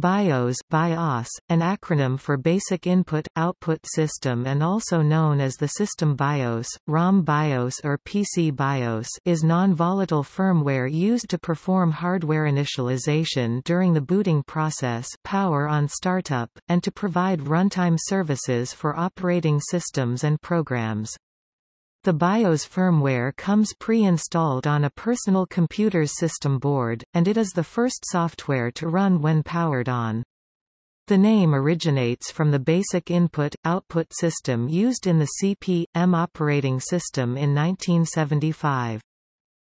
BIOS, BIOS, an acronym for Basic Input-Output System and also known as the System BIOS, ROM BIOS or PC BIOS is non-volatile firmware used to perform hardware initialization during the booting process power on startup, and to provide runtime services for operating systems and programs. The BIOS firmware comes pre-installed on a personal computer's system board, and it is the first software to run when powered on. The name originates from the basic input-output system used in the CP/M operating system in 1975.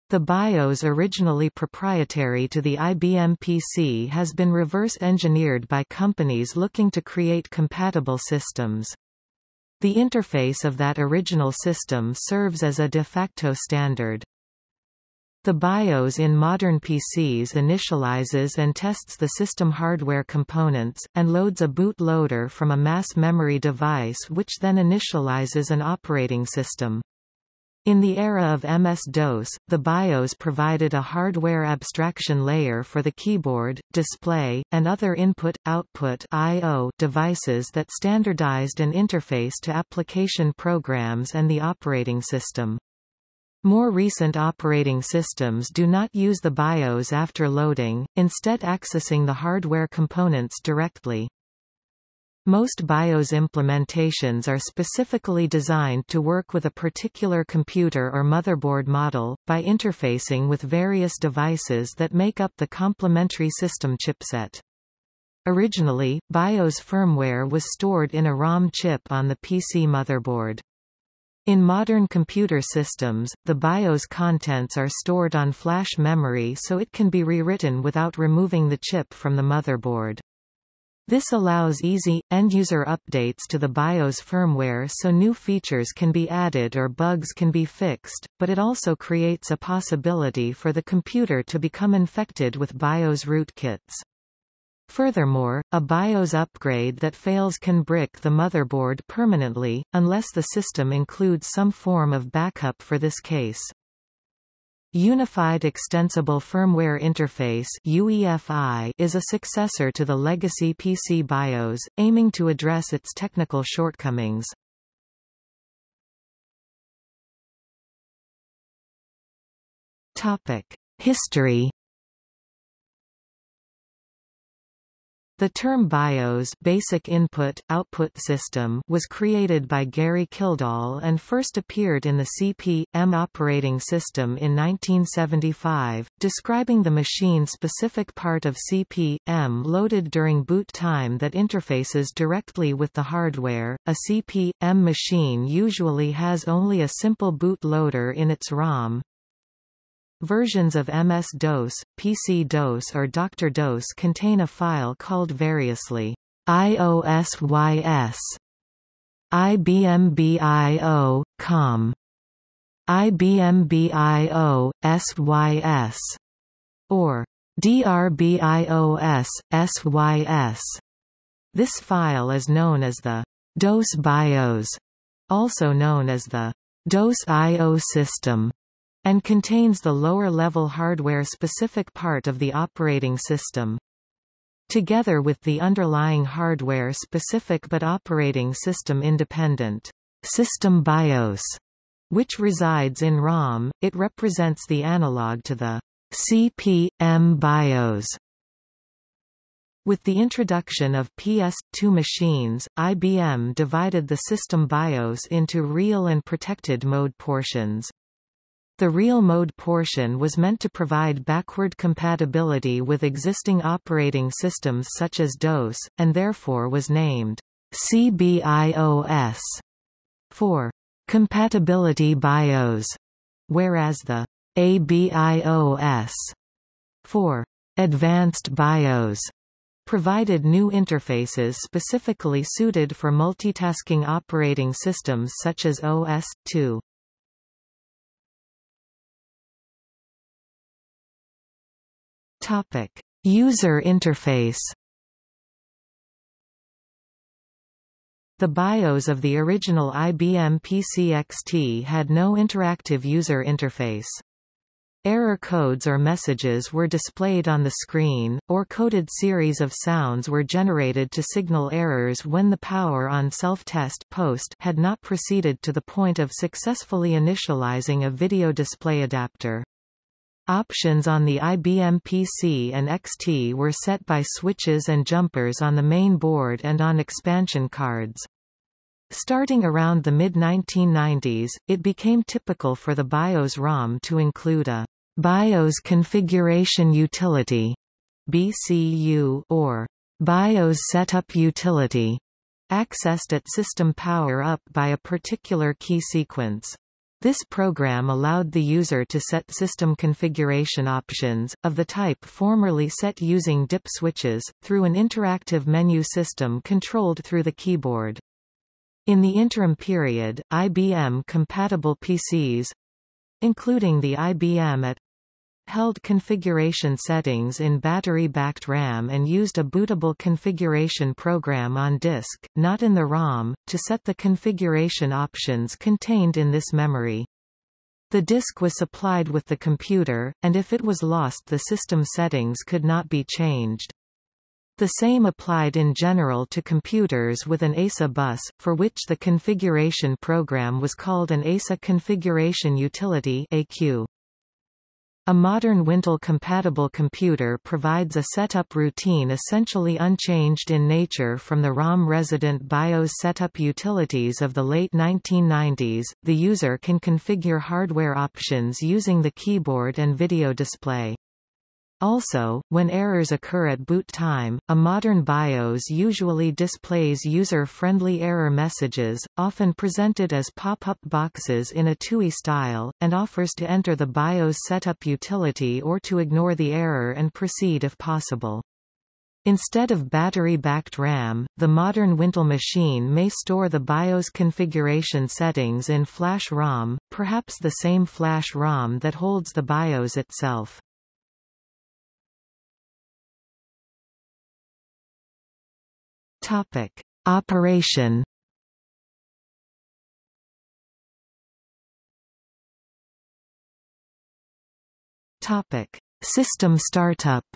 The BIOS originally proprietary to the IBM PC has been reverse-engineered by companies looking to create compatible systems. The interface of that original system serves as a de facto standard. The BIOS in modern PCs initializes and tests the system hardware components, and loads a boot loader from a mass memory device which then initializes an operating system. In the era of MS-DOS, the BIOS provided a hardware abstraction layer for the keyboard, display, and other input-output devices that standardized an interface to application programs and the operating system. More recent operating systems do not use the BIOS after loading, instead accessing the hardware components directly. Most BIOS implementations are specifically designed to work with a particular computer or motherboard model, by interfacing with various devices that make up the complementary system chipset. Originally, BIOS firmware was stored in a ROM chip on the PC motherboard. In modern computer systems, the BIOS contents are stored on flash memory so it can be rewritten without removing the chip from the motherboard. This allows easy, end-user updates to the BIOS firmware so new features can be added or bugs can be fixed, but it also creates a possibility for the computer to become infected with BIOS rootkits. Furthermore, a BIOS upgrade that fails can brick the motherboard permanently, unless the system includes some form of backup for this case. Unified Extensible Firmware Interface UEFI is a successor to the legacy PC BIOS, aiming to address its technical shortcomings. History The term BIOS basic input, output system was created by Gary Kildall and first appeared in the CP/M operating system in 1975, describing the machine-specific part of CP/M loaded during boot time that interfaces directly with the hardware. A CP/M machine usually has only a simple boot loader in its ROM, Versions of MS-DOS, PC-DOS or Dr. DOS contain a file called variously IOSYS, IBM COM, IBM SYS, or DRBIOS, SYS. This file is known as the DOS BIOS, also known as the DOS I.O. system and contains the lower-level hardware-specific part of the operating system. Together with the underlying hardware-specific but operating system-independent system BIOS, which resides in ROM, it represents the analog to the CP/M BIOS. With the introduction of PS2 machines, IBM divided the system BIOS into real and protected mode portions. The real mode portion was meant to provide backward compatibility with existing operating systems such as DOS, and therefore was named CBIOS for compatibility BIOS, whereas the ABIOS for advanced BIOS provided new interfaces specifically suited for multitasking operating systems such as OS/2. Topic: User interface. The BIOS of the original IBM PC XT had no interactive user interface. Error codes or messages were displayed on the screen, or coded series of sounds were generated to signal errors when the power on self-test post had not proceeded to the point of successfully initializing a video display adapter. Options on the IBM PC and XT were set by switches and jumpers on the main board and on expansion cards. Starting around the mid-1990s, it became typical for the BIOS ROM to include a BIOS Configuration Utility BCU, or BIOS Setup Utility, accessed at system power-up by a particular key sequence. This program allowed the user to set system configuration options, of the type formerly set using DIP switches, through an interactive menu system controlled through the keyboard. In the interim period, IBM-compatible PCs, including the IBM at held configuration settings in battery-backed RAM and used a bootable configuration program on disk, not in the ROM, to set the configuration options contained in this memory. The disk was supplied with the computer, and if it was lost the system settings could not be changed. The same applied in general to computers with an ISA bus, for which the configuration program was called an ISA Configuration Utility AQ. A modern Wintel-compatible computer provides a setup routine essentially unchanged in nature from the ROM-resident BIOS setup utilities of the late 1990s. The user can configure hardware options using the keyboard and video display. Also, when errors occur at boot time, a modern BIOS usually displays user-friendly error messages, often presented as pop-up boxes in a TUI style, and offers to enter the BIOS setup utility or to ignore the error and proceed if possible. Instead of battery-backed RAM, the modern Wintel machine may store the BIOS configuration settings in flash ROM, perhaps the same flash ROM that holds the BIOS itself. Topic: Operation. Topic: System startup.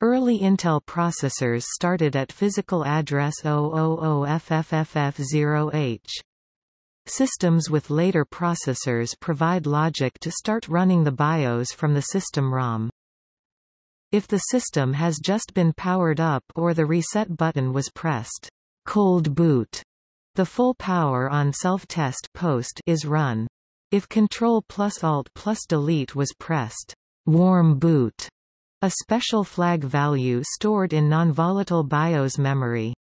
Early Intel processors started at physical address 000FFFF0H. Systems with later processors provide logic to start running the BIOS from the system ROM. If the system has just been powered up or the reset button was pressed, cold boot, the full power on self-test post is run. If Control plus Alt plus Delete was pressed, warm boot, a special flag value stored in non-volatile BIOS memory,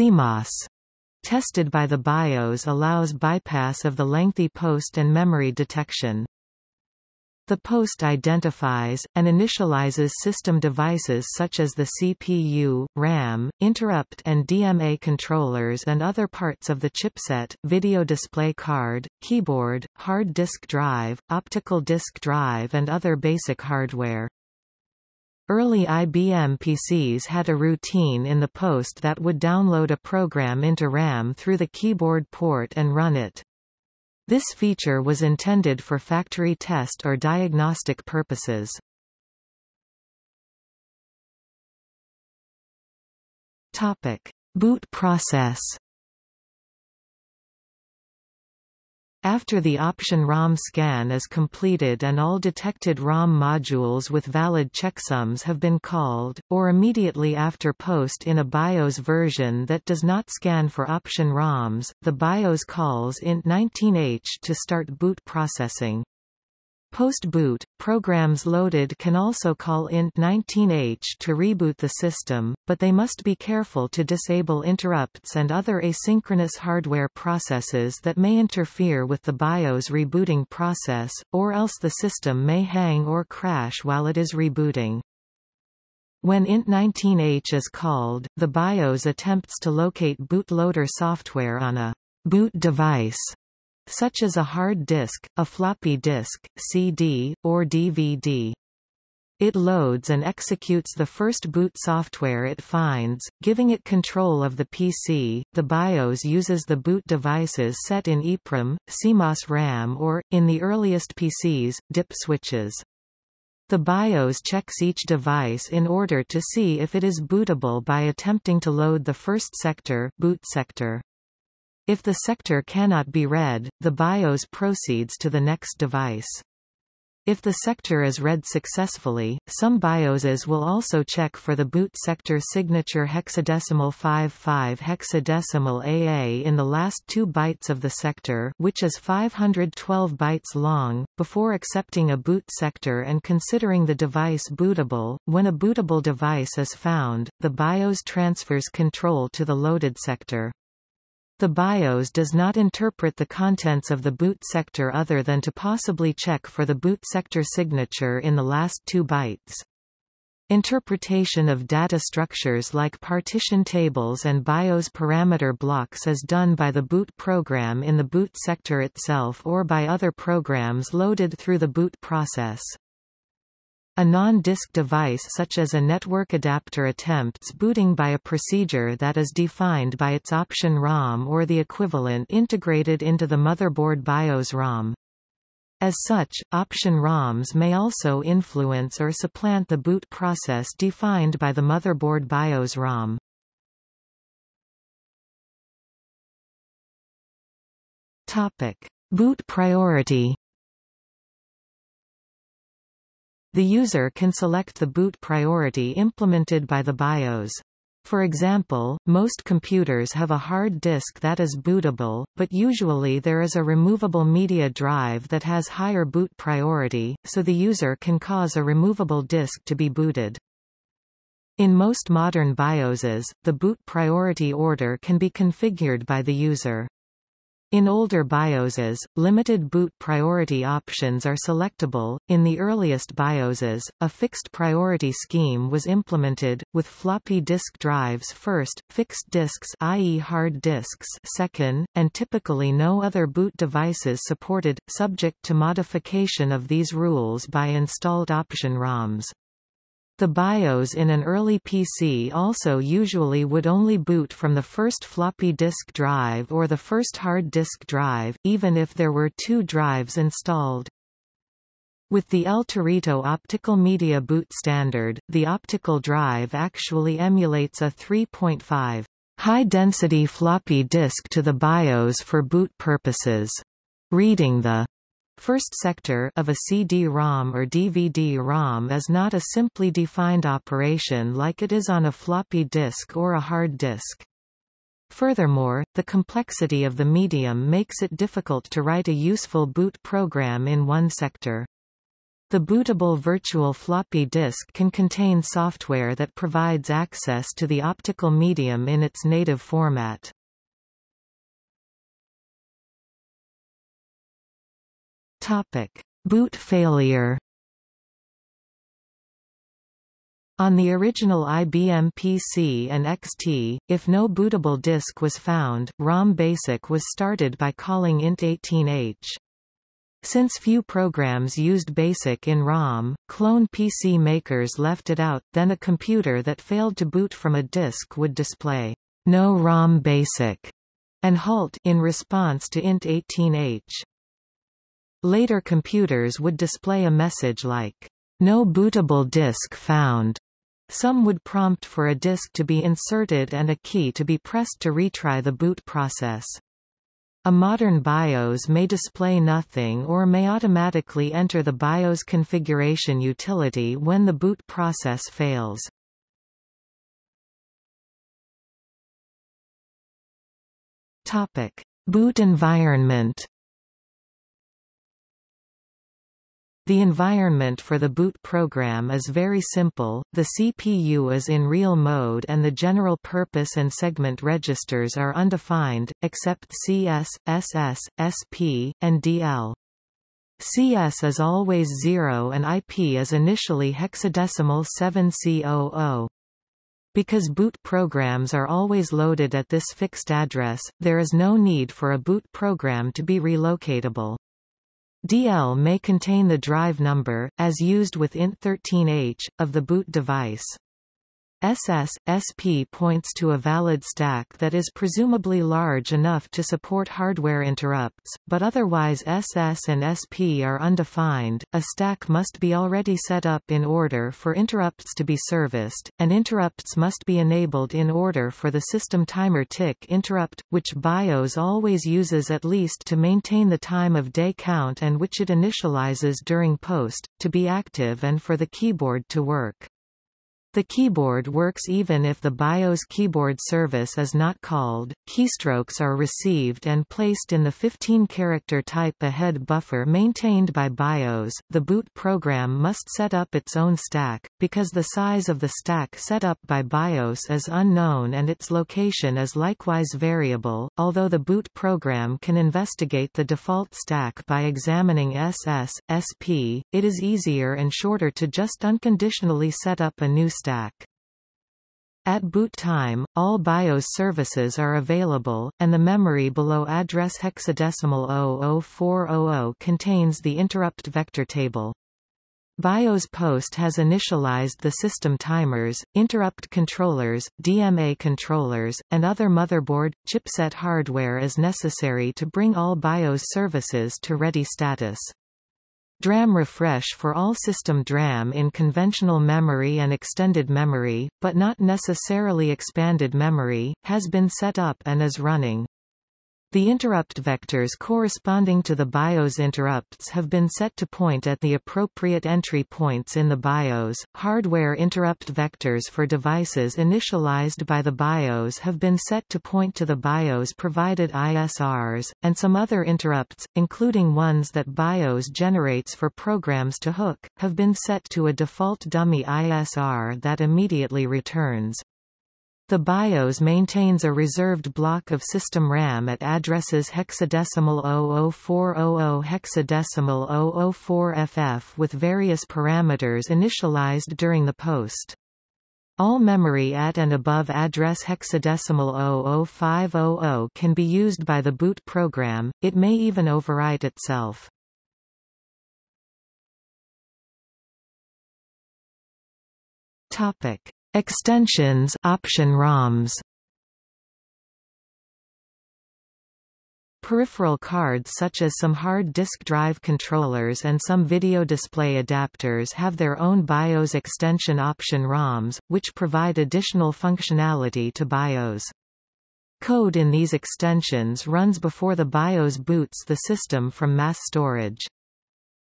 CMOS, tested by the BIOS allows bypass of the lengthy post and memory detection. The post identifies, and initializes system devices such as the CPU, RAM, interrupt and DMA controllers and other parts of the chipset, video display card, keyboard, hard disk drive, optical disk drive and other basic hardware. Early IBM PCs had a routine in the post that would download a program into RAM through the keyboard port and run it. This feature was intended for factory test or diagnostic purposes. Topic: Boot process. After the option ROM scan is completed and all detected ROM modules with valid checksums have been called, or immediately after post in a BIOS version that does not scan for option ROMs, the BIOS calls int 19H to start boot processing. Post-boot, programs loaded can also call int 19H to reboot the system, but they must be careful to disable interrupts and other asynchronous hardware processes that may interfere with the BIOS rebooting process, or else the system may hang or crash while it is rebooting. When int19h is called, the BIOS attempts to locate bootloader software on a boot device such as a hard disk, a floppy disk, CD, or DVD. It loads and executes the first boot software it finds, giving it control of the PC. The BIOS uses the boot devices set in EEPROM, CMOS RAM or, in the earliest PCs, DIP switches. The BIOS checks each device in order to see if it is bootable by attempting to load the first sector, boot sector. If the sector cannot be read, the BIOS proceeds to the next device. If the sector is read successfully, some BIOSes will also check for the boot sector signature hexadecimal 55 hexadecimal AA in the last two bytes of the sector which is 512 bytes long, before accepting a boot sector and considering the device bootable. When a bootable device is found, the BIOS transfers control to the loaded sector. The BIOS does not interpret the contents of the boot sector other than to possibly check for the boot sector signature in the last two bytes. Interpretation of data structures like partition tables and BIOS parameter blocks is done by the boot program in the boot sector itself or by other programs loaded through the boot process. A non-disk device such as a network adapter attempts booting by a procedure that is defined by its option ROM or the equivalent integrated into the motherboard BIOS ROM. As such, option ROMs may also influence or supplant the boot process defined by the motherboard BIOS ROM. Topic: Boot priority The user can select the boot priority implemented by the BIOS. For example, most computers have a hard disk that is bootable, but usually there is a removable media drive that has higher boot priority, so the user can cause a removable disk to be booted. In most modern BIOSes, the boot priority order can be configured by the user. In older BIOSes, limited boot priority options are selectable. In the earliest BIOSes, a fixed priority scheme was implemented, with floppy disk drives first, fixed disks i.e. hard disks second, and typically no other boot devices supported, subject to modification of these rules by installed option ROMs. The BIOS in an early PC also usually would only boot from the first floppy disk drive or the first hard disk drive, even if there were two drives installed. With the El Torito optical media boot standard, the optical drive actually emulates a 3.5 high-density floppy disk to the BIOS for boot purposes. Reading the First sector of a CD-ROM or DVD-ROM is not a simply defined operation like it is on a floppy disk or a hard disk. Furthermore, the complexity of the medium makes it difficult to write a useful boot program in one sector. The bootable virtual floppy disk can contain software that provides access to the optical medium in its native format. Topic: Boot failure. On the original IBM PC and XT, if no bootable disk was found, ROM Basic was started by calling int18h. Since few programs used BASIC in ROM, clone PC makers left it out, then a computer that failed to boot from a disk would display, no ROM BASIC, and halt in response to int18h. Later computers would display a message like, no bootable disk found. Some would prompt for a disk to be inserted and a key to be pressed to retry the boot process. A modern BIOS may display nothing or may automatically enter the BIOS configuration utility when the boot process fails. Topic: Boot environment The environment for the boot program is very simple, the CPU is in real mode and the general purpose and segment registers are undefined, except CS, SS, SP, and DL. CS is always 0 and IP is initially hexadecimal 7C00. Because boot programs are always loaded at this fixed address, there is no need for a boot program to be relocatable. DL may contain the drive number, as used with INT13H, of the boot device. SS, SP points to a valid stack that is presumably large enough to support hardware interrupts, but otherwise SS and SP are undefined. A stack must be already set up in order for interrupts to be serviced, and interrupts must be enabled in order for the system timer tick interrupt, which BIOS always uses at least to maintain the time of day count and which it initializes during post, to be active and for the keyboard to work. The keyboard works even if the BIOS keyboard service is not called. Keystrokes are received and placed in the 15-character type ahead buffer maintained by BIOS. The boot program must set up its own stack, because the size of the stack set up by BIOS is unknown and its location is likewise variable, although the boot program can investigate the default stack by examining SS, SP, it is easier and shorter to just unconditionally set up a new stack stack. At boot time, all BIOS services are available, and the memory below address hexadecimal 00400 contains the interrupt vector table. BIOS Post has initialized the system timers, interrupt controllers, DMA controllers, and other motherboard, chipset hardware as necessary to bring all BIOS services to ready status. DRAM refresh for all system DRAM in conventional memory and extended memory, but not necessarily expanded memory, has been set up and is running. The interrupt vectors corresponding to the BIOS interrupts have been set to point at the appropriate entry points in the BIOS. Hardware interrupt vectors for devices initialized by the BIOS have been set to point to the BIOS provided ISRs, and some other interrupts, including ones that BIOS generates for programs to hook, have been set to a default dummy ISR that immediately returns. The BIOS maintains a reserved block of system RAM at addresses hexadecimal 00400 hexadecimal 004FF with various parameters initialized during the post. All memory at and above address hexadecimal 00500 can be used by the boot program, it may even overwrite itself. Topic. Extensions option ROMs Peripheral cards such as some hard disk drive controllers and some video display adapters have their own BIOS extension option ROMs, which provide additional functionality to BIOS. Code in these extensions runs before the BIOS boots the system from mass storage.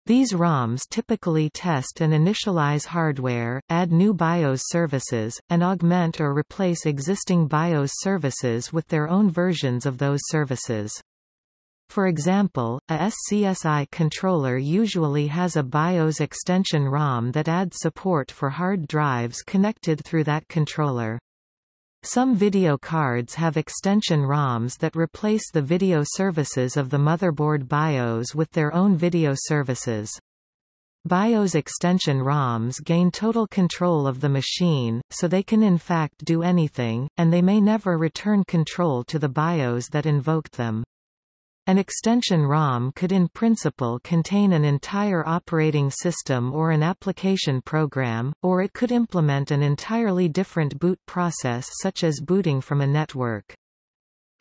These ROMs typically test and initialize hardware, add new BIOS services, and augment or replace existing BIOS services with their own versions of those services. For example, a SCSI controller usually has a BIOS extension ROM that adds support for hard drives connected through that controller. Some video cards have extension ROMs that replace the video services of the motherboard BIOS with their own video services. BIOS extension ROMs gain total control of the machine, so they can in fact do anything, and they may never return control to the BIOS that invoked them. An extension ROM could in principle contain an entire operating system or an application program, or it could implement an entirely different boot process such as booting from a network.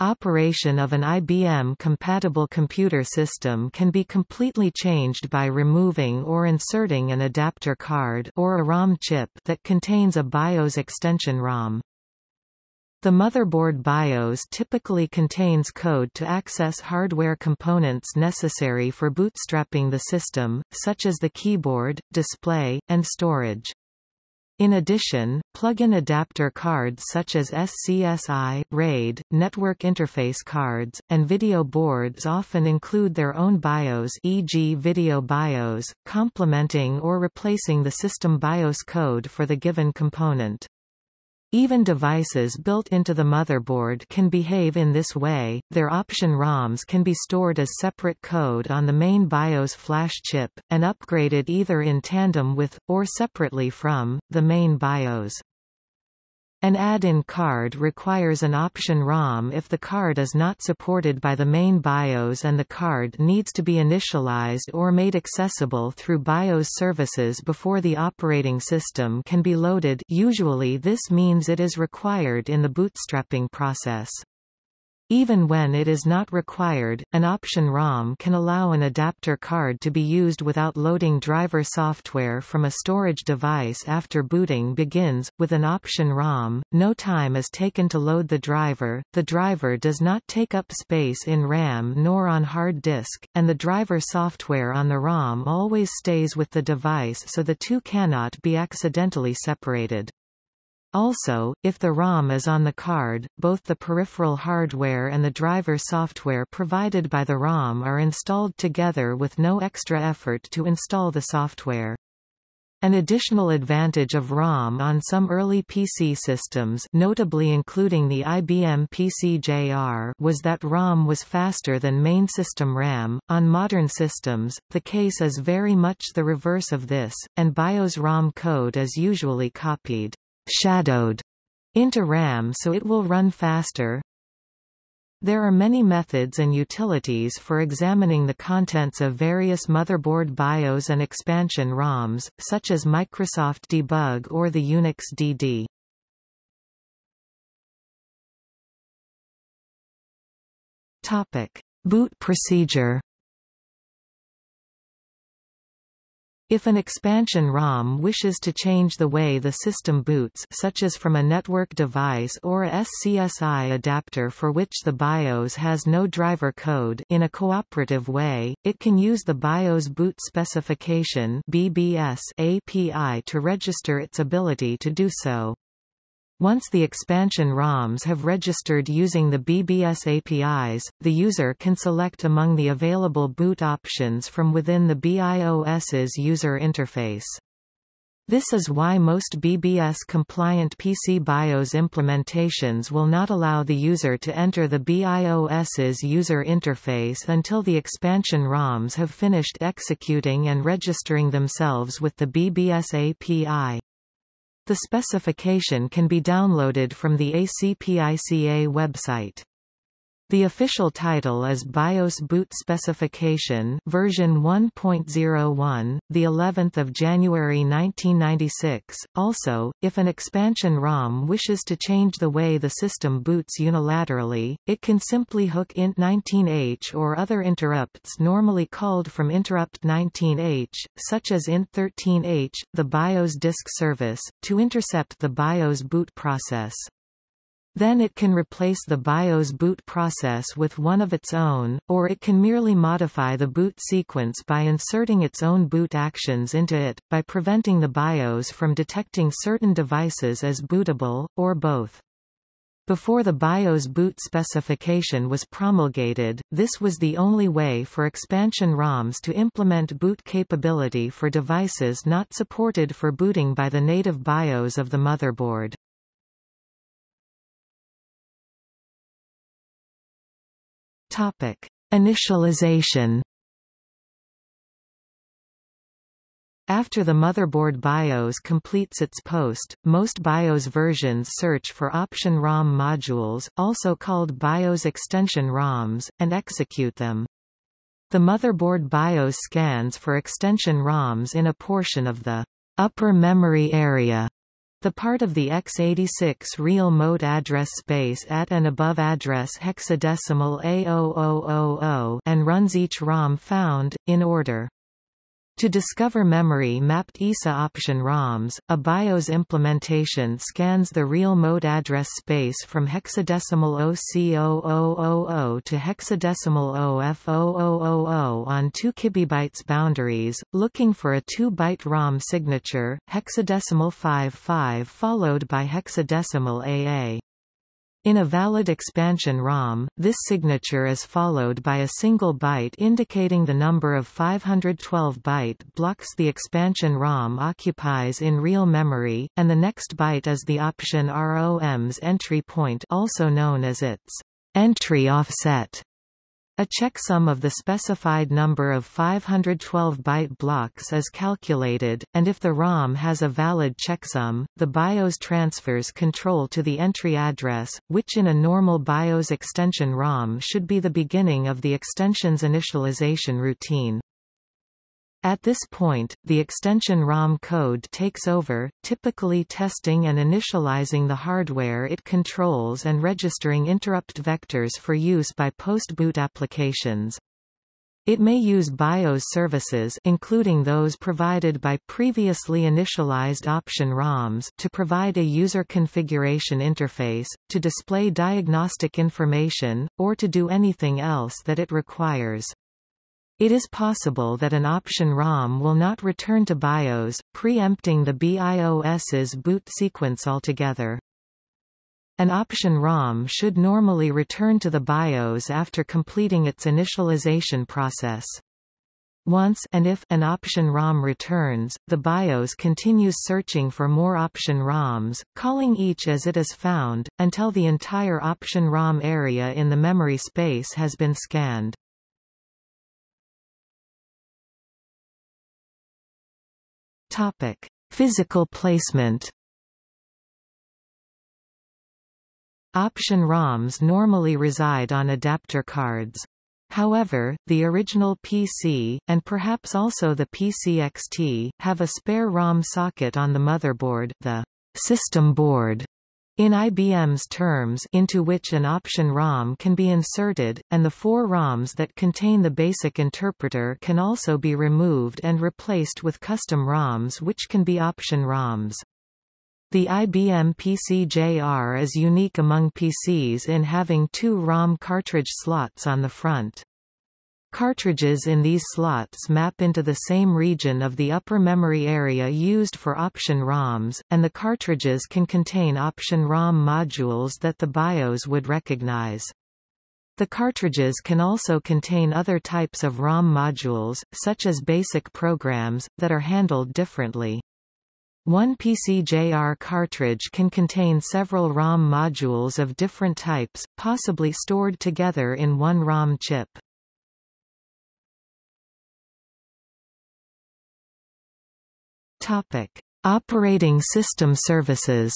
Operation of an IBM-compatible computer system can be completely changed by removing or inserting an adapter card or a ROM chip that contains a BIOS extension ROM. The motherboard BIOS typically contains code to access hardware components necessary for bootstrapping the system, such as the keyboard, display, and storage. In addition, plug-in adapter cards such as SCSI, RAID, network interface cards, and video boards often include their own BIOS e.g. video BIOS, complementing or replacing the system BIOS code for the given component. Even devices built into the motherboard can behave in this way, their option ROMs can be stored as separate code on the main BIOS flash chip, and upgraded either in tandem with, or separately from, the main BIOS. An add-in card requires an option ROM if the card is not supported by the main BIOS and the card needs to be initialized or made accessible through BIOS services before the operating system can be loaded usually this means it is required in the bootstrapping process. Even when it is not required, an option ROM can allow an adapter card to be used without loading driver software from a storage device after booting begins. With an option ROM, no time is taken to load the driver, the driver does not take up space in RAM nor on hard disk, and the driver software on the ROM always stays with the device so the two cannot be accidentally separated. Also, if the ROM is on the card, both the peripheral hardware and the driver software provided by the ROM are installed together with no extra effort to install the software. An additional advantage of ROM on some early PC systems notably including the IBM PC-JR was that ROM was faster than main system RAM. On modern systems, the case is very much the reverse of this, and BIOS ROM code is usually copied shadowed into RAM so it will run faster. There are many methods and utilities for examining the contents of various motherboard BIOS and expansion ROMs, such as Microsoft Debug or the Unix DD. Topic: Boot procedure. If an expansion ROM wishes to change the way the system boots such as from a network device or a SCSI adapter for which the BIOS has no driver code in a cooperative way, it can use the BIOS boot specification BBS API to register its ability to do so. Once the expansion ROMs have registered using the BBS APIs, the user can select among the available boot options from within the BIOS's user interface. This is why most BBS-compliant PC BIOS implementations will not allow the user to enter the BIOS's user interface until the expansion ROMs have finished executing and registering themselves with the BBS API. The specification can be downloaded from the ACPICA website. The official title is BIOS Boot Specification version 1.01, the 11th of January 1996. Also, if an expansion ROM wishes to change the way the system boots unilaterally, it can simply hook int 19h or other interrupts normally called from interrupt 19h, such as int 13h, the BIOS disk service, to intercept the BIOS boot process. Then it can replace the BIOS boot process with one of its own, or it can merely modify the boot sequence by inserting its own boot actions into it, by preventing the BIOS from detecting certain devices as bootable, or both. Before the BIOS boot specification was promulgated, this was the only way for expansion ROMs to implement boot capability for devices not supported for booting by the native BIOS of the motherboard. Topic: Initialization. After the motherboard BIOS completes its post, most BIOS versions search for option ROM modules, also called BIOS extension ROMs, and execute them. The motherboard BIOS scans for extension ROMs in a portion of the upper memory area the part of the x86 real mode address space at and above address hexadecimal A0000 and runs each ROM found, in order. To discover memory-mapped ISA option ROMs, a BIOS implementation scans the real mode address space from hexadecimal OC0000 to hexadecimal OF0000 on 2 kibibytes boundaries, looking for a 2-byte ROM signature, hexadecimal 55 followed by hexadecimal AA. In a valid expansion ROM, this signature is followed by a single byte indicating the number of 512 byte blocks the expansion ROM occupies in real memory, and the next byte is the option ROM's entry point also known as its entry offset. A checksum of the specified number of 512 byte blocks is calculated, and if the ROM has a valid checksum, the BIOS transfers control to the entry address, which in a normal BIOS extension ROM should be the beginning of the extension's initialization routine. At this point, the extension ROM code takes over, typically testing and initializing the hardware it controls and registering interrupt vectors for use by post-boot applications. It may use BIOS services including those provided by previously initialized option ROMs to provide a user configuration interface, to display diagnostic information, or to do anything else that it requires. It is possible that an option ROM will not return to BIOS, preempting the BIOS's boot sequence altogether. An option ROM should normally return to the BIOS after completing its initialization process. Once and if an option ROM returns, the BIOS continues searching for more option ROMs, calling each as it is found, until the entire option ROM area in the memory space has been scanned. Topic: Physical placement. Option ROMs normally reside on adapter cards. However, the original PC, and perhaps also the PCXT, have a spare ROM socket on the motherboard the system board in IBM's terms into which an option ROM can be inserted, and the four ROMs that contain the basic interpreter can also be removed and replaced with custom ROMs which can be option ROMs. The IBM PC-JR is unique among PCs in having two ROM cartridge slots on the front. Cartridges in these slots map into the same region of the upper memory area used for option ROMs, and the cartridges can contain option ROM modules that the BIOS would recognize. The cartridges can also contain other types of ROM modules, such as basic programs, that are handled differently. One PCJR cartridge can contain several ROM modules of different types, possibly stored together in one ROM chip. Topic: Operating System Services.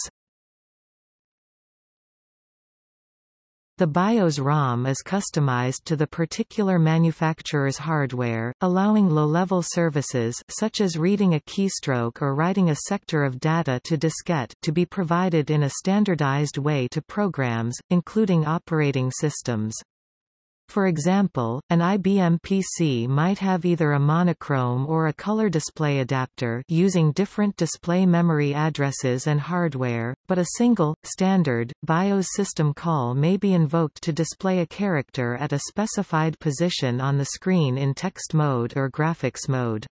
The BIOS ROM is customized to the particular manufacturer's hardware, allowing low-level services such as reading a keystroke or writing a sector of data to diskette to be provided in a standardized way to programs, including operating systems. For example, an IBM PC might have either a monochrome or a color display adapter using different display memory addresses and hardware, but a single, standard, BIOS system call may be invoked to display a character at a specified position on the screen in text mode or graphics mode.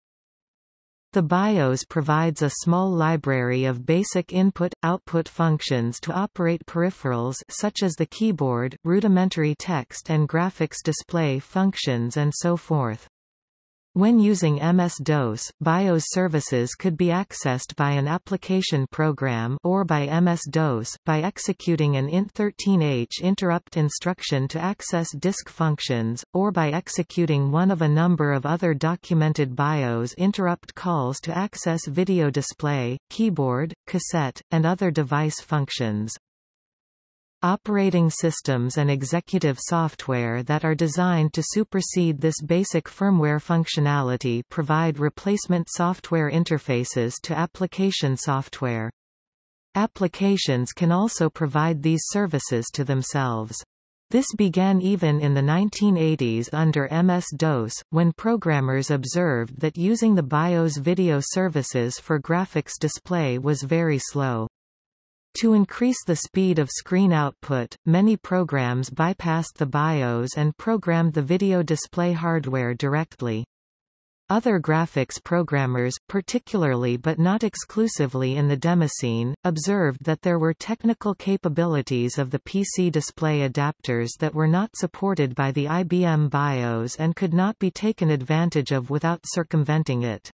The BIOS provides a small library of basic input-output functions to operate peripherals such as the keyboard, rudimentary text and graphics display functions and so forth. When using MS-DOS, BIOS services could be accessed by an application program or by MS-DOS, by executing an int13h interrupt instruction to access disk functions, or by executing one of a number of other documented BIOS interrupt calls to access video display, keyboard, cassette, and other device functions. Operating systems and executive software that are designed to supersede this basic firmware functionality provide replacement software interfaces to application software. Applications can also provide these services to themselves. This began even in the 1980s under MS-DOS, when programmers observed that using the BIOS video services for graphics display was very slow. To increase the speed of screen output, many programs bypassed the BIOS and programmed the video display hardware directly. Other graphics programmers, particularly but not exclusively in the Demoscene, observed that there were technical capabilities of the PC display adapters that were not supported by the IBM BIOS and could not be taken advantage of without circumventing it.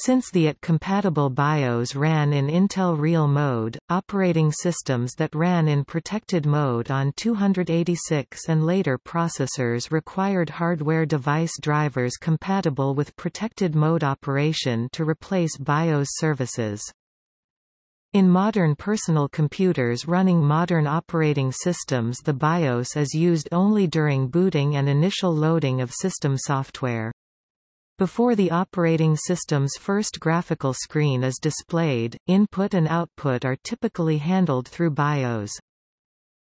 Since the IT-compatible BIOS ran in Intel Real mode, operating systems that ran in protected mode on 286 and later processors required hardware device drivers compatible with protected mode operation to replace BIOS services. In modern personal computers running modern operating systems the BIOS is used only during booting and initial loading of system software. Before the operating system's first graphical screen is displayed, input and output are typically handled through BIOS.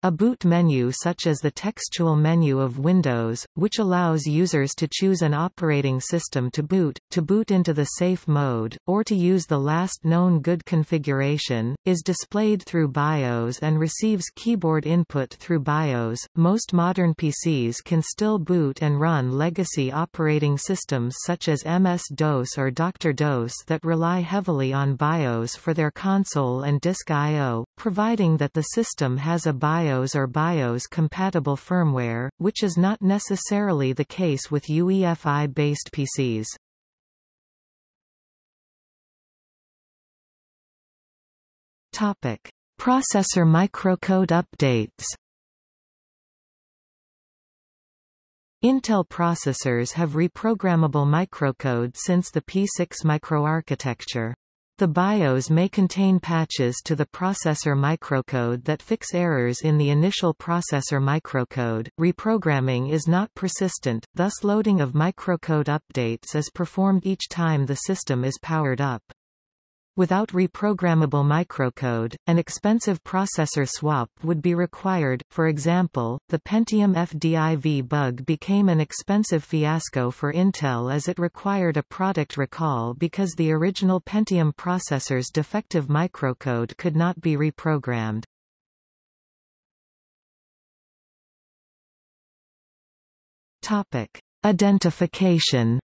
A boot menu such as the textual menu of Windows, which allows users to choose an operating system to boot, to boot into the safe mode, or to use the last known good configuration, is displayed through BIOS and receives keyboard input through BIOS. Most modern PCs can still boot and run legacy operating systems such as MS-DOS or Dr. DOS that rely heavily on BIOS for their console and disk I.O., providing that the system has a BIOS BIOS or BIOS-compatible firmware, which is not necessarily the case with UEFI-based PCs. Topic: Processor microcode updates. Intel processors have reprogrammable microcode since the P6 microarchitecture. The BIOS may contain patches to the processor microcode that fix errors in the initial processor microcode. Reprogramming is not persistent, thus loading of microcode updates is performed each time the system is powered up. Without reprogrammable microcode, an expensive processor swap would be required. For example, the Pentium FDIV bug became an expensive fiasco for Intel as it required a product recall because the original Pentium processor's defective microcode could not be reprogrammed. Topic: Identification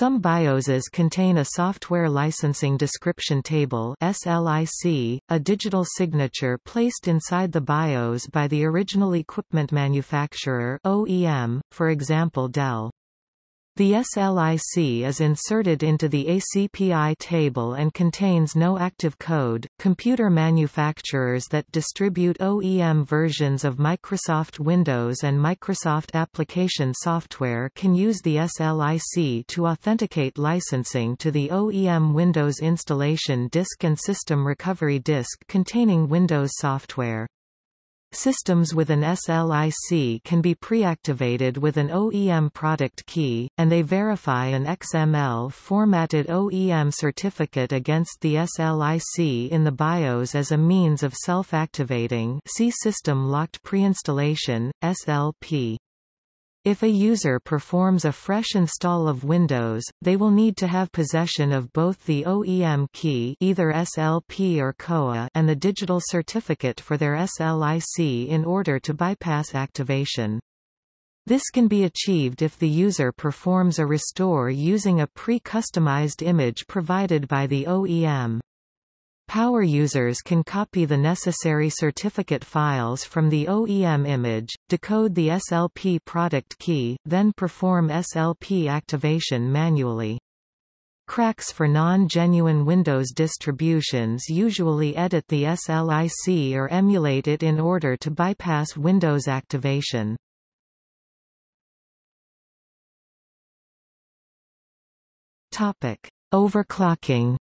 Some BIOSes contain a Software Licensing Description Table SLIC, a digital signature placed inside the BIOS by the original equipment manufacturer OEM, for example Dell. The SLIC is inserted into the ACPI table and contains no active code. Computer manufacturers that distribute OEM versions of Microsoft Windows and Microsoft application software can use the SLIC to authenticate licensing to the OEM Windows installation disk and system recovery disk containing Windows software. Systems with an SLIC can be pre-activated with an OEM product key, and they verify an XML-formatted OEM certificate against the SLIC in the BIOS as a means of self-activating see System Locked Preinstallation, SLP. If a user performs a fresh install of Windows, they will need to have possession of both the OEM key either SLP or COA and the digital certificate for their SLIC in order to bypass activation. This can be achieved if the user performs a restore using a pre-customized image provided by the OEM. Power users can copy the necessary certificate files from the OEM image, decode the SLP product key, then perform SLP activation manually. Cracks for non-genuine Windows distributions usually edit the SLIC or emulate it in order to bypass Windows activation. Topic. Overclocking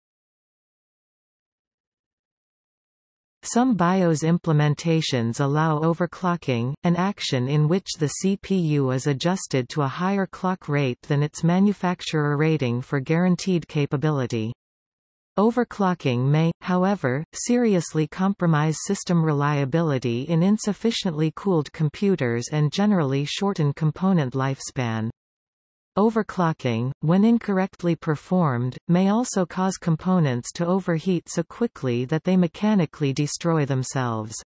Some BIOS implementations allow overclocking, an action in which the CPU is adjusted to a higher clock rate than its manufacturer rating for guaranteed capability. Overclocking may, however, seriously compromise system reliability in insufficiently cooled computers and generally shorten component lifespan. Overclocking, when incorrectly performed, may also cause components to overheat so quickly that they mechanically destroy themselves.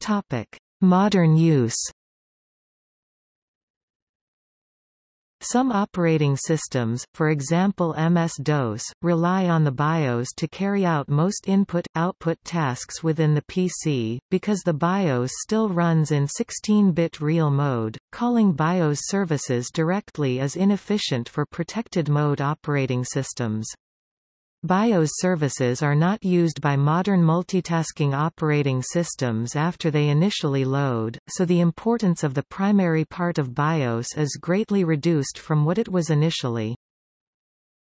Topic: Modern use. Some operating systems, for example MS-DOS, rely on the BIOS to carry out most input-output tasks within the PC, because the BIOS still runs in 16-bit real mode. Calling BIOS services directly is inefficient for protected mode operating systems. BIOS services are not used by modern multitasking operating systems after they initially load, so the importance of the primary part of BIOS is greatly reduced from what it was initially.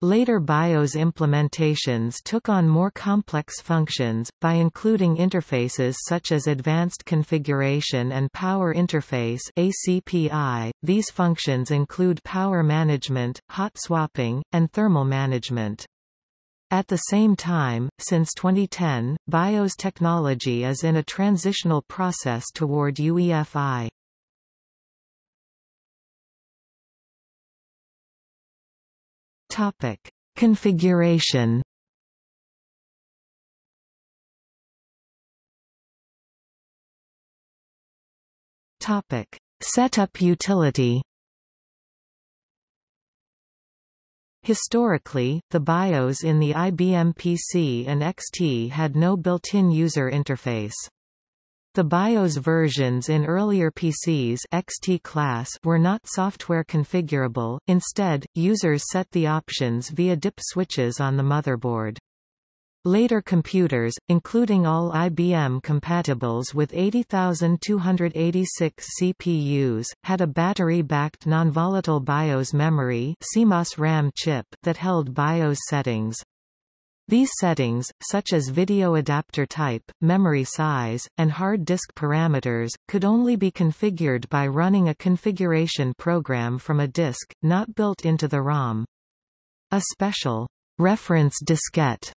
Later BIOS implementations took on more complex functions, by including interfaces such as Advanced Configuration and Power Interface ACPI. .These functions include power management, hot swapping, and thermal management. At the same time, since 2010, BIOS technology is in a transitional process toward UEFI. Topic: Configuration. Topic: Setup utility. Historically, the BIOS in the IBM PC and XT had no built-in user interface. The BIOS versions in earlier PCs XT class were not software configurable, instead, users set the options via DIP switches on the motherboard. Later computers, including all IBM compatibles with 80286 CPUs, had a battery-backed non-volatile BIOS memory CMOS RAM chip that held BIOS settings. These settings, such as video adapter type, memory size, and hard disk parameters, could only be configured by running a configuration program from a disk, not built into the ROM. A special reference diskette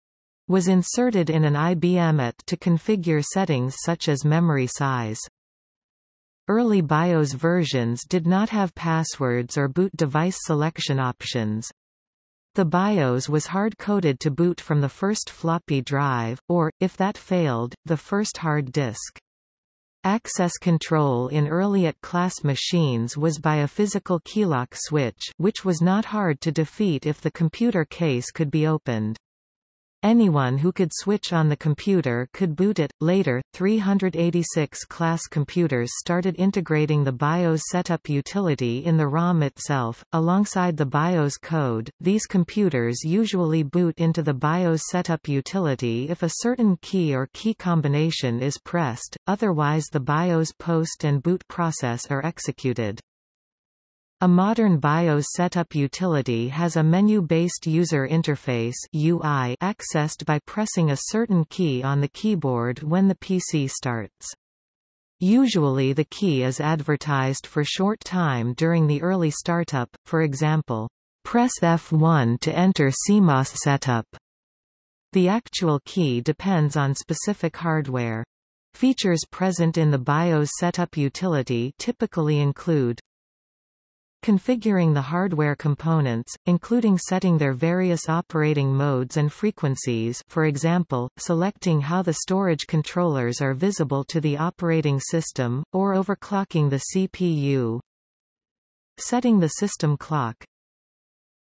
was inserted in an IBM AT to configure settings such as memory size. Early BIOS versions did not have passwords or boot device selection options. The BIOS was hard-coded to boot from the first floppy drive, or, if that failed, the first hard disk. Access control in early AT-class machines was by a physical keylock switch which was not hard to defeat if the computer case could be opened. Anyone who could switch on the computer could boot it. Later, 386 class computers started integrating the BIOS setup utility in the ROM itself. Alongside the BIOS code, these computers usually boot into the BIOS setup utility if a certain key or key combination is pressed, otherwise the BIOS post and boot process are executed. A modern BIOS setup utility has a menu-based user interface UI accessed by pressing a certain key on the keyboard when the PC starts. Usually the key is advertised for short time during the early startup, for example, press F1 to enter CMOS setup. The actual key depends on specific hardware. Features present in the BIOS setup utility typically include Configuring the hardware components, including setting their various operating modes and frequencies for example, selecting how the storage controllers are visible to the operating system, or overclocking the CPU. Setting the system clock.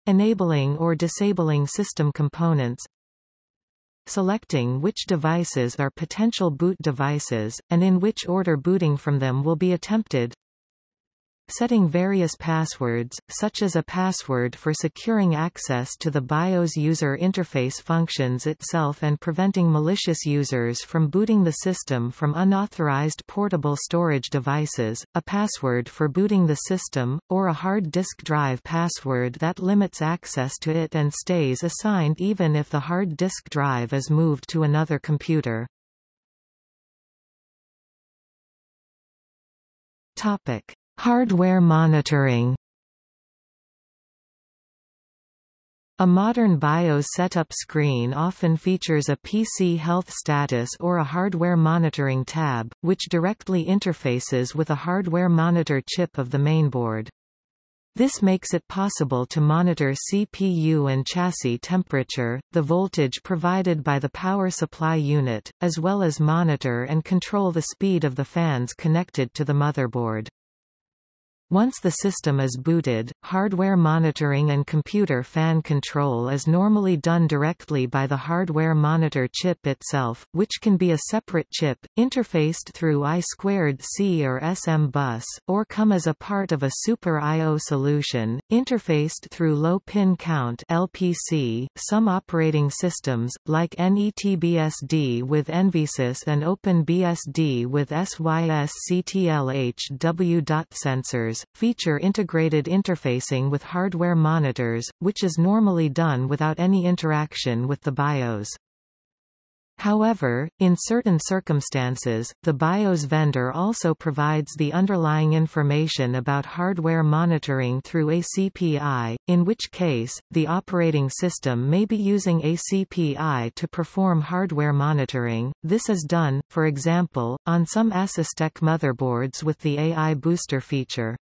Enabling or disabling system components selecting which devices are potential boot devices, and in which order booting from them will be attempted setting various passwords, such as a password for securing access to the BIOS user interface functions itself and preventing malicious users from booting the system from unauthorized portable storage devices, a password for booting the system, or a hard disk drive password that limits access to it and stays assigned even if the hard disk drive is moved to another computer. Topic. Hardware monitoring A modern BIOS setup screen often features a PC health status or a hardware monitoring tab, which directly interfaces with a hardware monitor chip of the mainboard. This makes it possible to monitor CPU and chassis temperature, the voltage provided by the power supply unit, as well as monitor and control the speed of the fans connected to the motherboard. Once the system is booted, hardware monitoring and computer fan control is normally done directly by the hardware monitor chip itself, which can be a separate chip, interfaced through I2C or SM bus, or come as a part of a Super I.O. solution, interfaced through low pin count LPC. .Some operating systems, like NETBSD with envsys and OpenBSD with SYSCTLHW. Sensors, feature integrated interfacing with hardware monitors, which is normally done without any interaction with the BIOS. However, in certain circumstances, the BIOS vendor also provides the underlying information about hardware monitoring through ACPI, in which case, the operating system may be using ACPI to perform hardware monitoring. This is done, for example, on some ASUSTeK motherboards with the AI booster feature.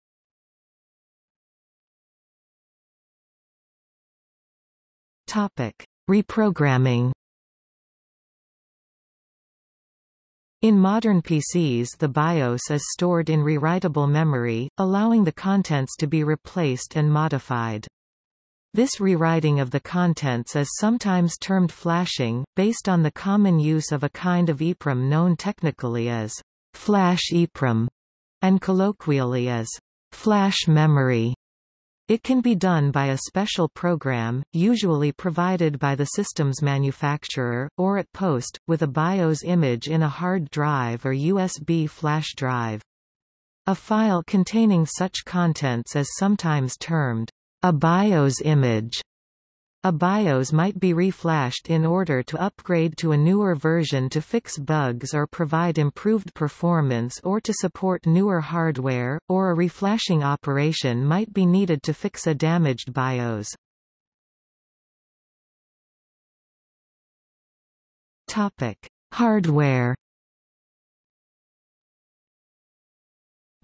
Topic: Reprogramming In modern PCs the BIOS is stored in rewritable memory, allowing the contents to be replaced and modified. This rewriting of the contents is sometimes termed flashing, based on the common use of a kind of EEPROM known technically as flash EEPROM, and colloquially as flash memory. It can be done by a special program, usually provided by the system's manufacturer, or at post, with a BIOS image in a hard drive or USB flash drive. A file containing such contents is sometimes termed a BIOS image. A BIOS might be reflashed in order to upgrade to a newer version to fix bugs or provide improved performance or to support newer hardware, or a reflashing operation might be needed to fix a damaged BIOS. Topic: Hardware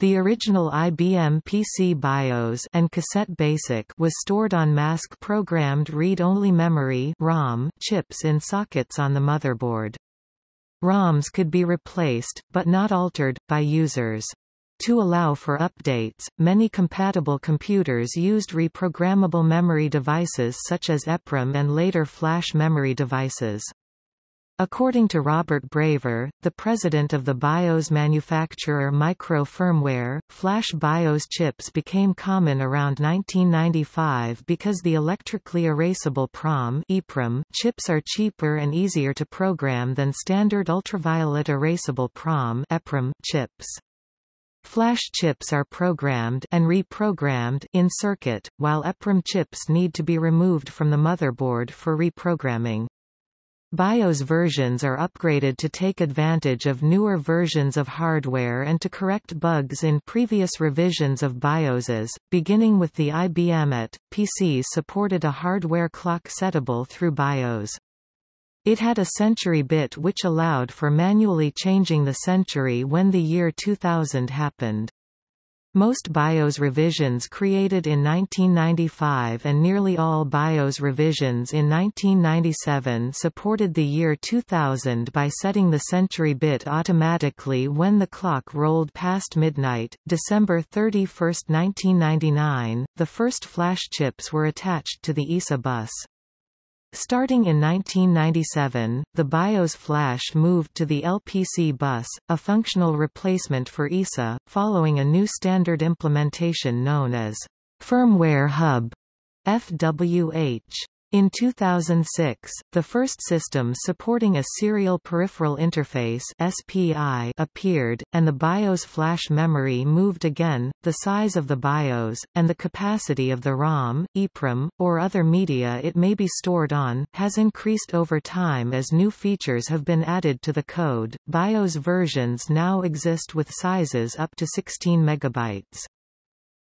The original IBM PC BIOS and Cassette BASIC was stored on mask-programmed read-only memory ROM chips in sockets on the motherboard. ROMs could be replaced, but not altered, by users. To allow for updates, many compatible computers used reprogrammable memory devices such as EPROM and later flash memory devices. According to Robert Braver, the president of the BIOS manufacturer Micro Firmware, flash BIOS chips became common around 1995 because the electrically erasable PROM chips are cheaper and easier to program than standard ultraviolet erasable PROM EPROM chips. Flash chips are programmed and reprogrammed in circuit, while EPROM chips need to be removed from the motherboard for reprogramming. BIOS versions are upgraded to take advantage of newer versions of hardware and to correct bugs in previous revisions of BIOSes, beginning with the IBM AT. PCs supported a hardware clock settable through BIOS. It had a century bit which allowed for manually changing the century when the year 2000 happened. Most BIOS revisions created in 1995 and nearly all BIOS revisions in 1997 supported the year 2000 by setting the century bit automatically when the clock rolled past midnight. December 31, 1999, the first flash chips were attached to the ISA bus. Starting in 1997, the BIOS flash moved to the LPC bus, a functional replacement for ISA, following a new standard implementation known as Firmware Hub FWH. In 2006, the first system supporting a Serial Peripheral Interface (SPI) appeared, and the BIOS flash memory moved again. The size of the BIOS and the capacity of the ROM, EEPROM, or other media it may be stored on has increased over time as new features have been added to the code. BIOS versions now exist with sizes up to 16 megabytes.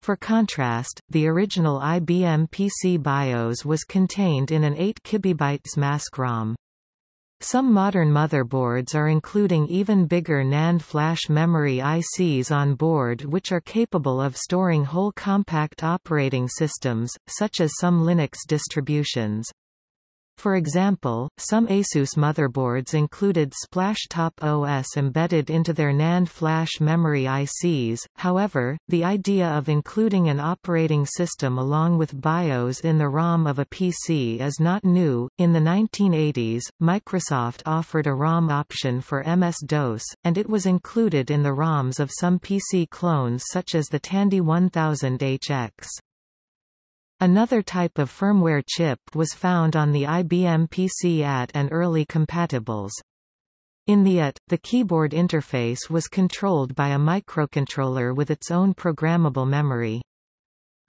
For contrast, the original IBM PC BIOS was contained in an 8 KB mask ROM. Some modern motherboards are including even bigger NAND flash memory ICs on board which are capable of storing whole compact operating systems, such as some Linux distributions. For example, some ASUS motherboards included Splashtop OS embedded into their NAND flash memory ICs, however, the idea of including an operating system along with BIOS in the ROM of a PC is not new. In the 1980s, Microsoft offered a ROM option for MS-DOS, and it was included in the ROMs of some PC clones such as the Tandy 1000HX. Another type of firmware chip was found on the IBM PC AT and early compatibles. In the AT, the keyboard interface was controlled by a microcontroller with its own programmable memory.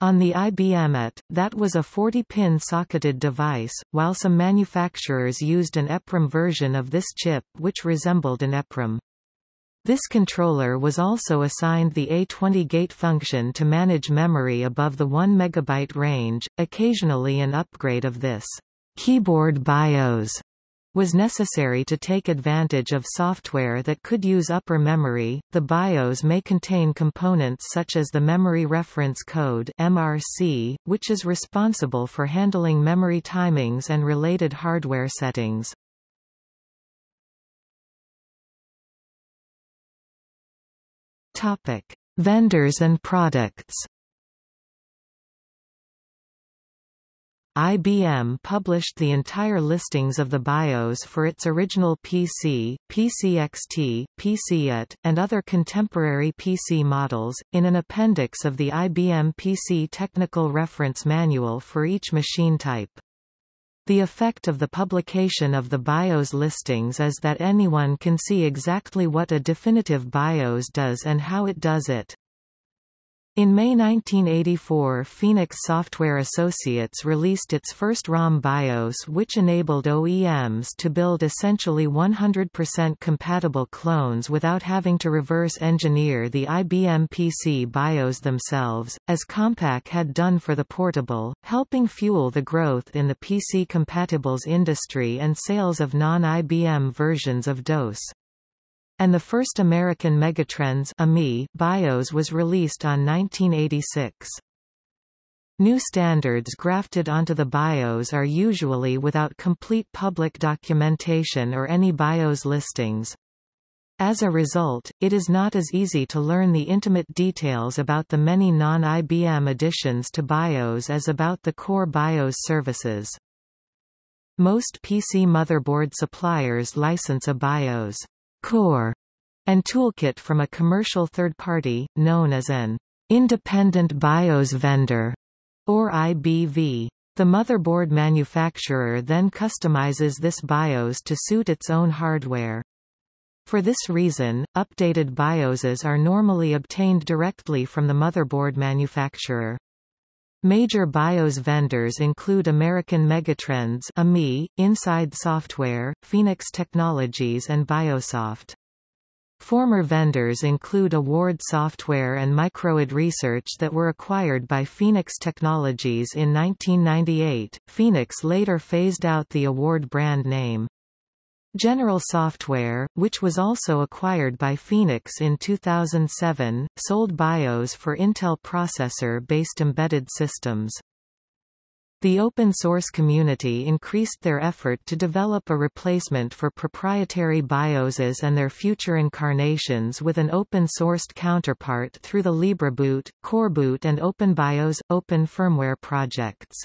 On the IBM AT, that was a 40-pin socketed device, while some manufacturers used an EPROM version of this chip which resembled an EPROM. This controller was also assigned the A20 gate function to manage memory above the 1 MB range. Occasionally an upgrade of this keyboard BIOS was necessary to take advantage of software that could use upper memory. The BIOS may contain components such as the Memory Reference Code (MRC), which is responsible for handling memory timings and related hardware settings. Topic: Vendors and products. IBM published the entire listings of the BIOS for its original PC, PCXT, PCET, and other contemporary PC models, in an appendix of the IBM PC Technical Reference Manual for each machine type. The effect of the publication of the BIOS listings is that anyone can see exactly what a definitive BIOS does and how it does it. In May 1984 Phoenix Software Associates released its first ROM BIOS which enabled OEMs to build essentially 100% compatible clones without having to reverse engineer the IBM PC BIOS themselves, as Compaq had done for the portable, helping fuel the growth in the PC compatibles industry and sales of non-IBM versions of DOS and the first American Megatrends BIOS was released on 1986. New standards grafted onto the BIOS are usually without complete public documentation or any BIOS listings. As a result, it is not as easy to learn the intimate details about the many non-IBM additions to BIOS as about the core BIOS services. Most PC motherboard suppliers license a BIOS core and toolkit from a commercial third party, known as an independent BIOS vendor, or IBV. The motherboard manufacturer then customizes this BIOS to suit its own hardware. For this reason, updated BIOSes are normally obtained directly from the motherboard manufacturer. Major BIOS vendors include American Megatrends AMI, Insyde Software, Phoenix Technologies and Byosoft. Former vendors include Award Software and Microid Research that were acquired by Phoenix Technologies in 1998. Phoenix later phased out the Award brand name. General Software, which was also acquired by Phoenix in 2007, sold BIOS for Intel processor-based embedded systems. The open-source community increased their effort to develop a replacement for proprietary BIOSes and their future incarnations with an open-sourced counterpart through the LibreBoot, CoreBoot and OpenBIOS, Open Firmware projects.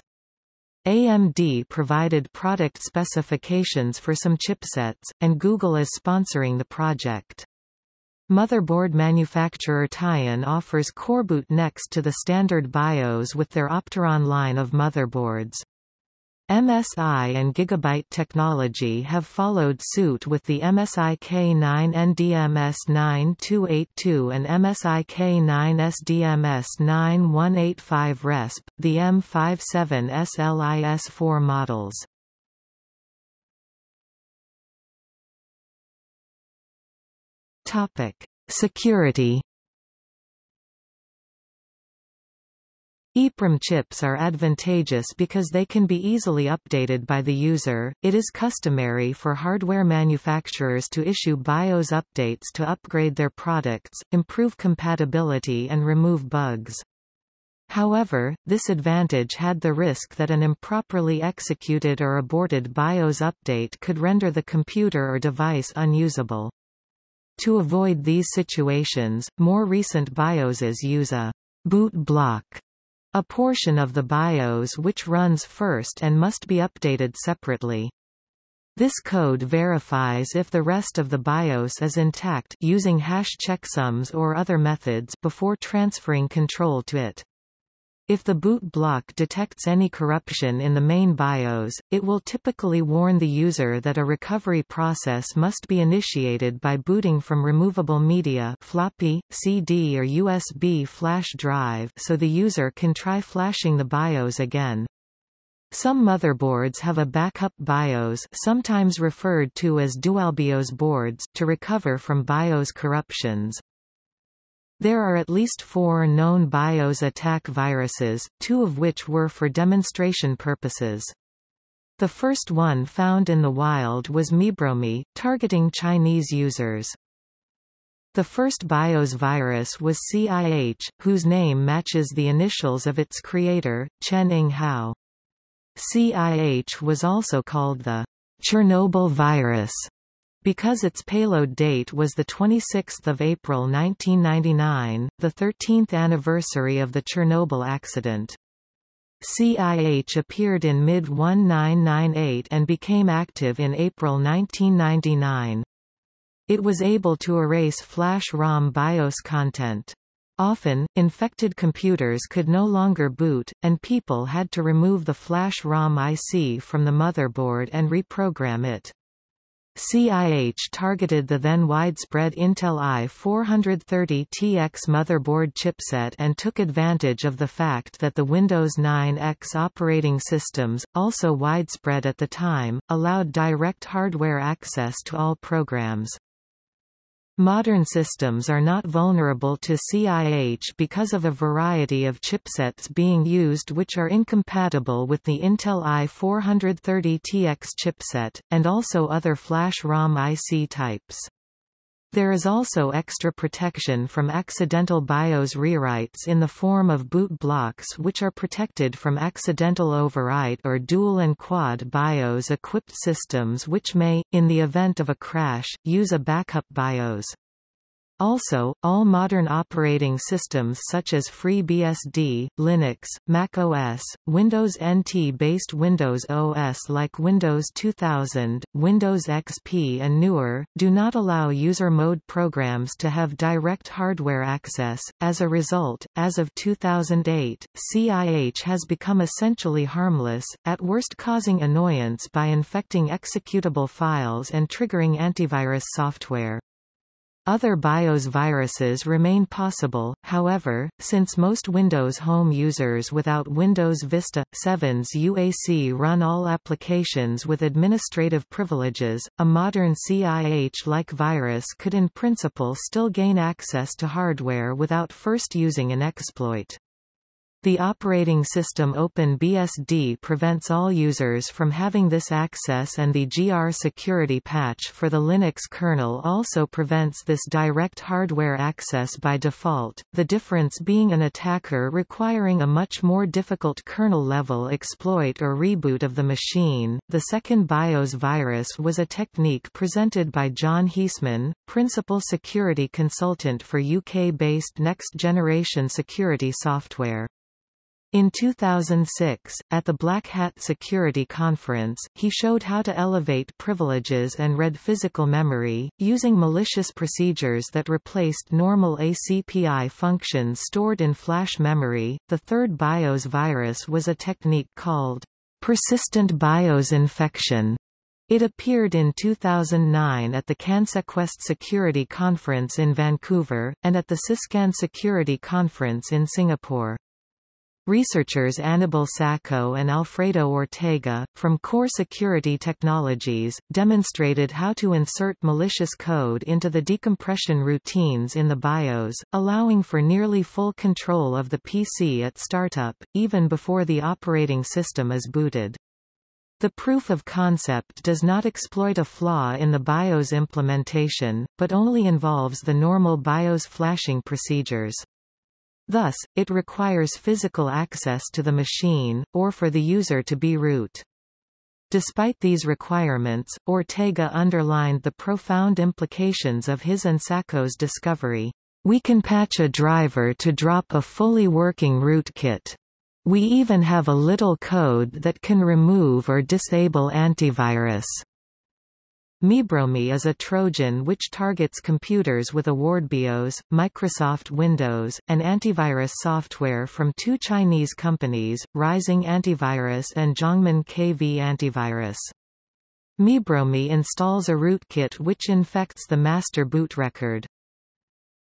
AMD provided product specifications for some chipsets, and Google is sponsoring the project. Motherboard manufacturer Tyan offers CoreBoot next to the standard BIOS with their Opteron line of motherboards. MSI and Gigabyte Technology have followed suit with the MSI K9 NDMS9282 and MSI K9 SDMS 9185 RESP, the M57 SLIS4 models. Security EEPROM chips are advantageous because they can be easily updated by the user. It is customary for hardware manufacturers to issue BIOS updates to upgrade their products, improve compatibility and remove bugs. However, this advantage had the risk that an improperly executed or aborted BIOS update could render the computer or device unusable. To avoid these situations, more recent BIOSes use a boot block, a portion of the BIOS which runs first and must be updated separately. This code verifies if the rest of the BIOS is intact using hash checksums or other methods before transferring control to it. If the boot block detects any corruption in the main BIOS, it will typically warn the user that a recovery process must be initiated by booting from removable media floppy, CD or USB flash drive so the user can try flashing the BIOS again. Some motherboards have a backup BIOS sometimes referred to as DualBIOS boards to recover from BIOS corruptions. There are at least four known BIOS attack viruses, two of which were for demonstration purposes. The first one found in the wild was Mebromi, targeting Chinese users. The first BIOS virus was CIH, whose name matches the initials of its creator, Chen Ing Hau. CIH was also called the Chernobyl virus because its payload date was 26 April 1999, the 13th anniversary of the Chernobyl accident. CIH appeared in mid-1998 and became active in April 1999. It was able to erase flash ROM BIOS content. Often, infected computers could no longer boot, and people had to remove the flash ROM IC from the motherboard and reprogram it. CIH targeted the then widespread Intel i430TX motherboard chipset and took advantage of the fact that the Windows 9X operating systems, also widespread at the time, allowed direct hardware access to all programs. Modern systems are not vulnerable to CIH because of a variety of chipsets being used which are incompatible with the Intel i430TX chipset, and also other flash ROM IC types. There is also extra protection from accidental BIOS rewrites in the form of boot blocks which are protected from accidental overwrite or dual and quad BIOS equipped systems which may, in the event of a crash, use a backup BIOS. Also, all modern operating systems such as FreeBSD, Linux, Mac OS, Windows NT-based Windows OS like Windows 2000, Windows XP and newer, do not allow user mode programs to have direct hardware access. As a result, as of 2008, CIH has become essentially harmless, at worst causing annoyance by infecting executable files and triggering antivirus software. Other BIOS viruses remain possible, however, since most Windows Home users without Windows Vista 7's UAC run all applications with administrative privileges, a modern CIH-like virus could in principle still gain access to hardware without first using an exploit. The operating system OpenBSD prevents all users from having this access and the grsecurity patch for the Linux kernel also prevents this direct hardware access by default, the difference being an attacker requiring a much more difficult kernel-level exploit or reboot of the machine. The second BIOS virus was a technique presented by John Heasman, principal security consultant for UK-based next-generation security software. In 2006, at the Black Hat Security Conference, he showed how to elevate privileges and read physical memory, using malicious procedures that replaced normal ACPI functions stored in flash memory. The third BIOS virus was a technique called persistent BIOS infection. It appeared in 2009 at the CanSecWest Security Conference in Vancouver, and at the Syscan Security Conference in Singapore. Researchers Anibal Sacco and Alfredo Ortega, from Core Security Technologies, demonstrated how to insert malicious code into the decompression routines in the BIOS, allowing for nearly full control of the PC at startup, even before the operating system is booted. The proof of concept does not exploit a flaw in the BIOS implementation, but only involves the normal BIOS flashing procedures. Thus, it requires physical access to the machine, or for the user to be root. Despite these requirements, Ortega underlined the profound implications of his and Sacco's discovery. We can patch a driver to drop a fully working rootkit. We even have a little code that can remove or disable antivirus. Mebromi is a Trojan which targets computers with AwardBIOS, Microsoft Windows, and antivirus software from two Chinese companies, Rising Antivirus and Jiangmin KV Antivirus. Mebromi installs a rootkit which infects the master boot record.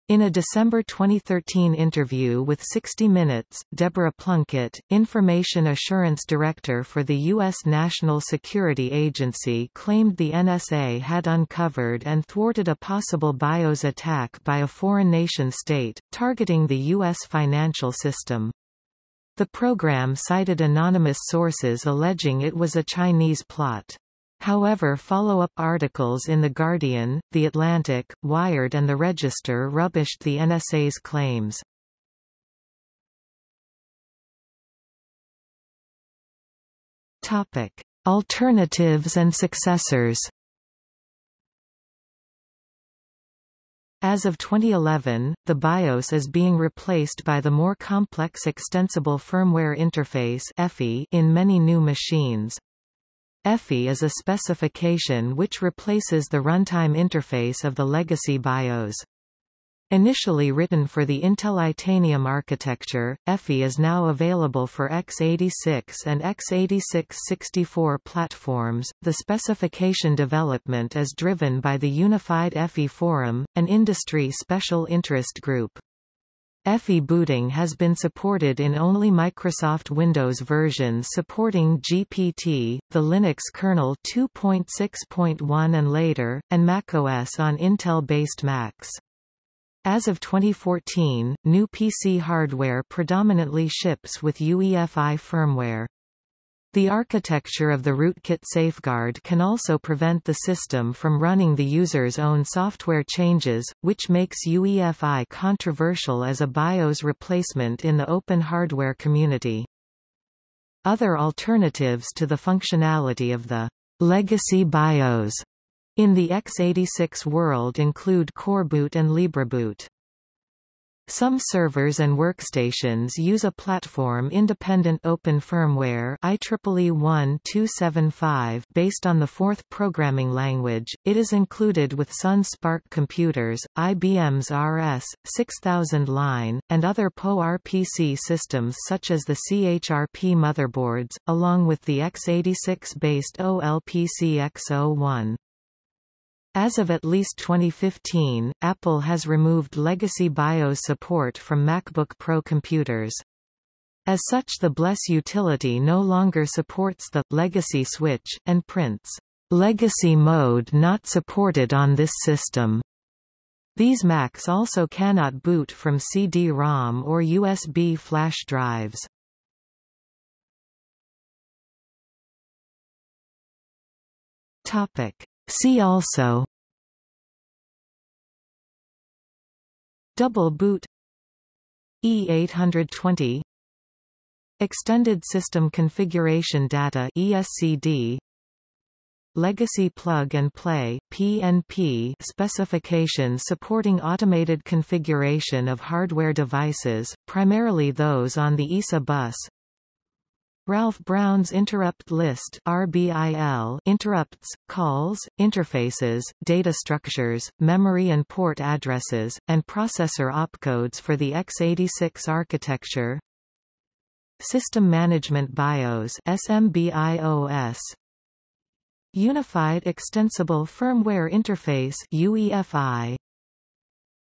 In a December 2013 interview with 60 Minutes, Deborah Plunkett, Information Assurance Director for the U.S. National Security Agency claimed the NSA had uncovered and thwarted a possible BIOS attack by a foreign nation-state, targeting the U.S. financial system. The program cited anonymous sources alleging it was a Chinese plot. However follow-up articles in The Guardian, The Atlantic, Wired and The Register rubbished the NSA's claims. Topic: Alternatives and successors. As of 2011, the BIOS is being replaced by the more complex Extensible Firmware Interface in many new machines. EFI is a specification which replaces the runtime interface of the legacy BIOS. Initially written for the Intel Itanium architecture, EFI is now available for x86 and x86-64 platforms. The specification development is driven by the Unified EFI Forum, an industry special interest group. EFI booting has been supported in only Microsoft Windows versions supporting GPT, the Linux kernel 2.6.1 and later, and macOS on Intel-based Macs. As of 2014, new PC hardware predominantly ships with UEFI firmware. The architecture of the rootkit safeguard can also prevent the system from running the user's own software changes, which makes UEFI controversial as a BIOS replacement in the open hardware community. Other alternatives to the functionality of the legacy BIOS in the x86 world include coreboot and libreboot. Some servers and workstations use a platform-independent open firmware IEEE 1.275 based on the Forth programming language. It is included with Sun SPARC computers, IBM's RS 6000 line, and other PowerPC systems such as the CHRP motherboards, along with the x86-based OLPC X01. As of at least 2015, Apple has removed legacy BIOS support from MacBook Pro computers. As such the Bless utility no longer supports the legacy switch, and prints legacy mode not supported on this system. These Macs also cannot boot from CD-ROM or USB flash drives. Topic. See also. Double boot. E820 Extended System Configuration Data ESCD Legacy Plug and Play PNP specifications supporting automated configuration of hardware devices, primarily those on the ISA bus Ralf Brown's interrupt list RBIL interrupts, calls, interfaces, data structures, memory and port addresses, and processor opcodes for the x86 architecture. System Management BIOS SMBIOS Unified Extensible Firmware Interface UEFI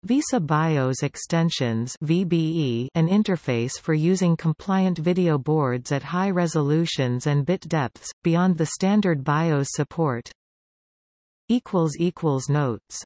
VESA BIOS Extensions VBE, an interface for using compliant video boards at high resolutions and bit depths, beyond the standard BIOS support. Notes